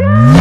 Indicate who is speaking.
Speaker 1: go!